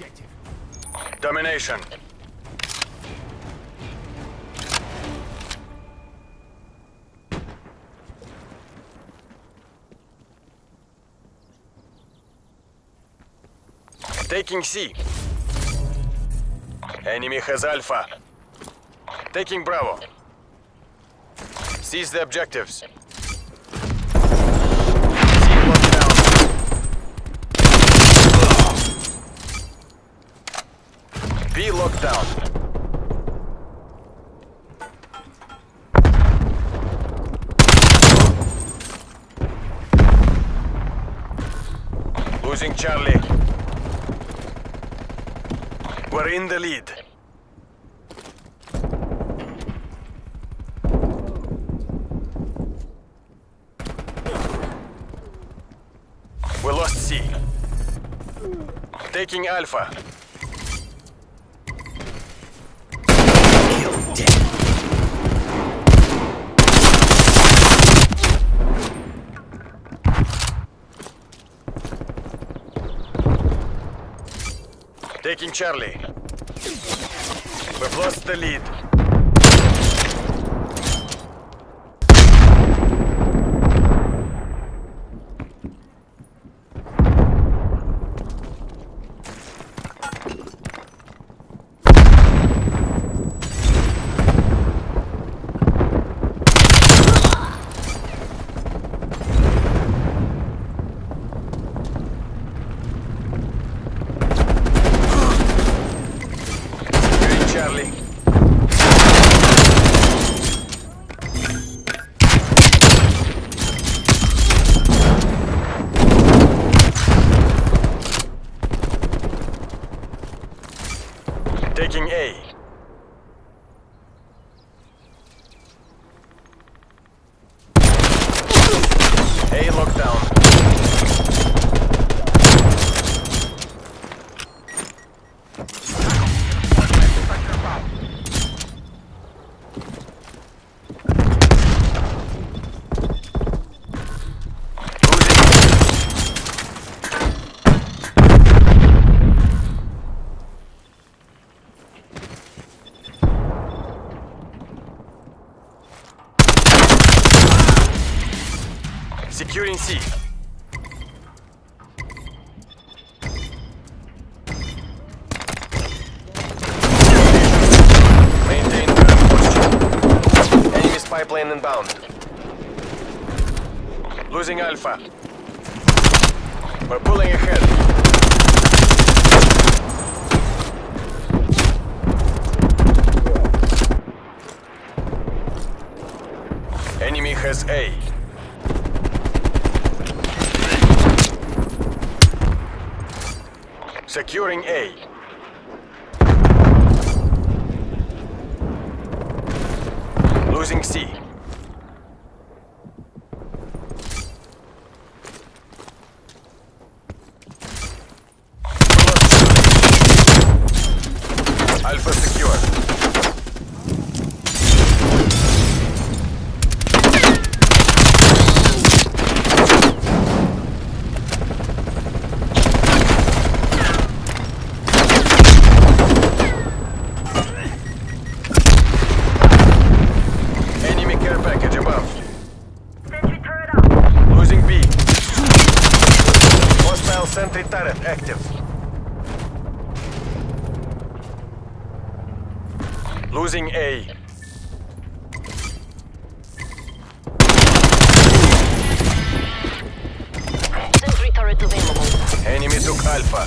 objective. Domination. Taking C. Enemy has Alpha. Taking Bravo. Seize the objectives. C locked down. B locked down. Losing Charlie. We're in the lead. We lost C. Taking Alpha. We've lost the lead. Charlie. Taking A. A lockdown. C. Maintain current posture. Enemy spy plane inbound. Losing Alpha. We're pulling ahead. Enemy has A. Securing A. Losing C. Alpha secure. Enemy care package above. Sentry turret up. Losing B. Hostile sentry turret active. Losing A. Sentry turret available. Enemy took Alpha.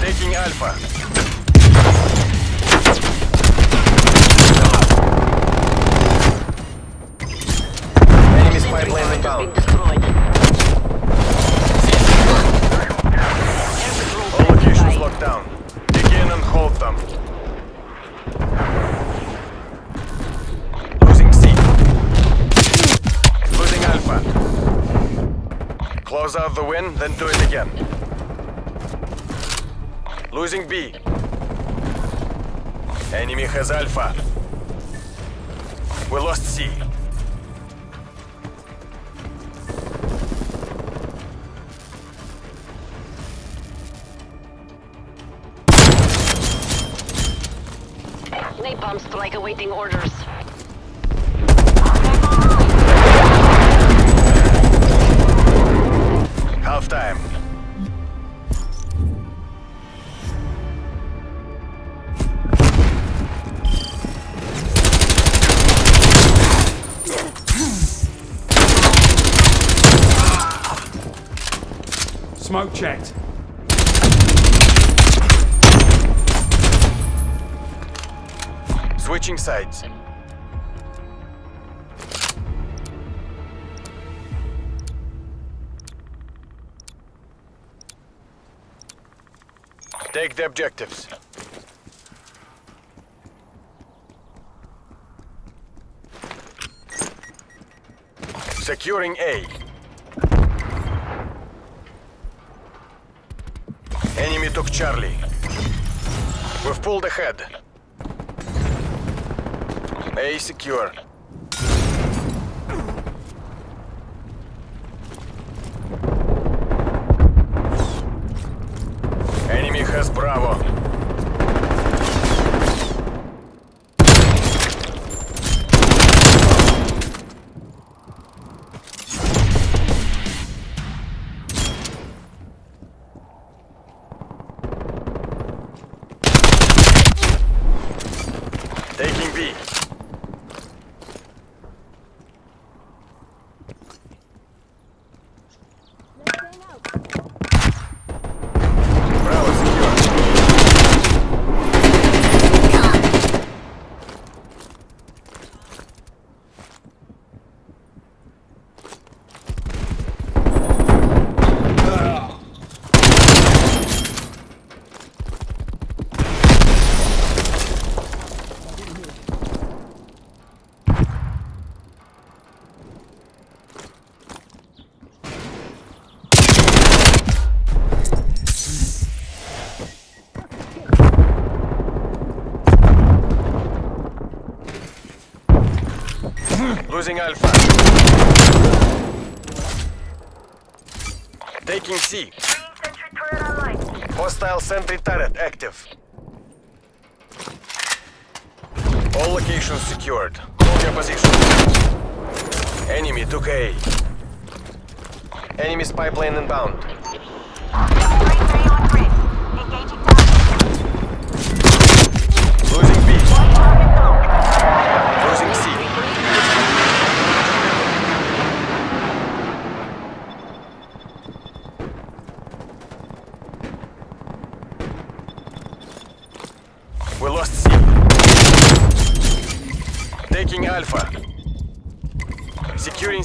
Taking Alpha. Blows out the wind, then do it again. Losing B. Enemy has Alpha. We lost C. Napalm strike awaiting orders. Half time. Smoke checked. Switching sides. Take the objectives. Securing A. Enemy took Charlie. We've pulled ahead. A secure. Losing Alpha. Taking C. Hostile sentry turret active. All locations secured. Hold your position. Enemy took A. Enemy spy plane inbound. Green three on grid. Engaging target. Losing B. Target down. Losing C. We lost C. Taking Alpha.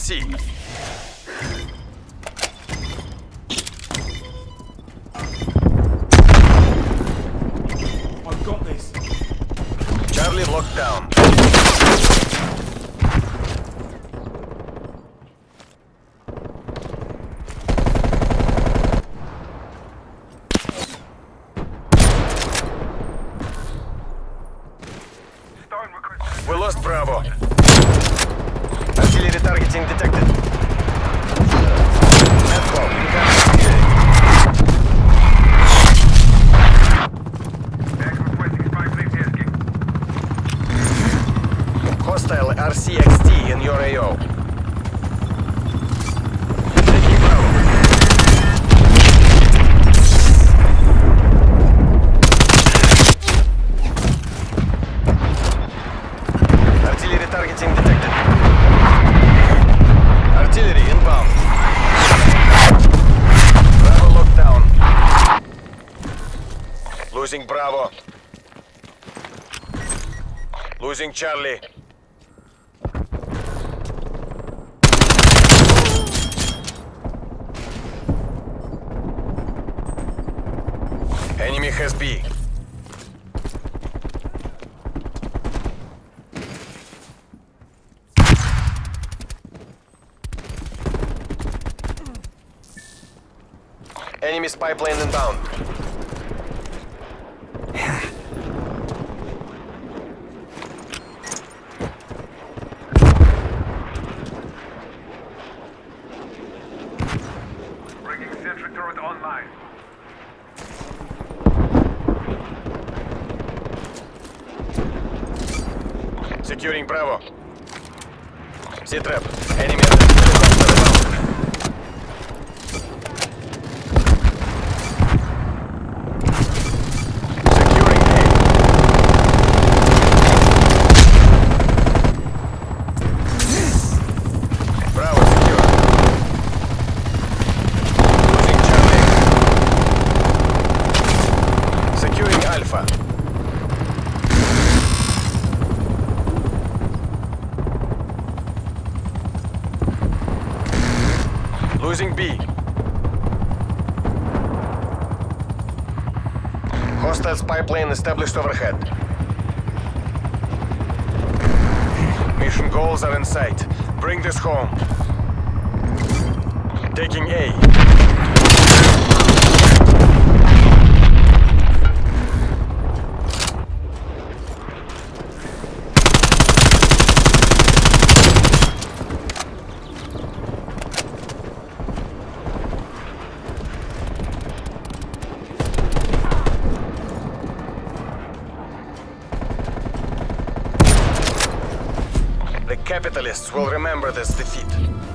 Securing C. I've got this. Charlie locked down. We lost Bravo. Artillery targeting detected. Hostile RC-XD in your AO. Losing Bravo. Losing Charlie. Enemy has B. Enemy's pipeline inbound. Securing Bravo. Z-trap. Enemy Spy plane established overhead. Mission goals are in sight. Bring this home. Taking A. The capitalists will remember this defeat.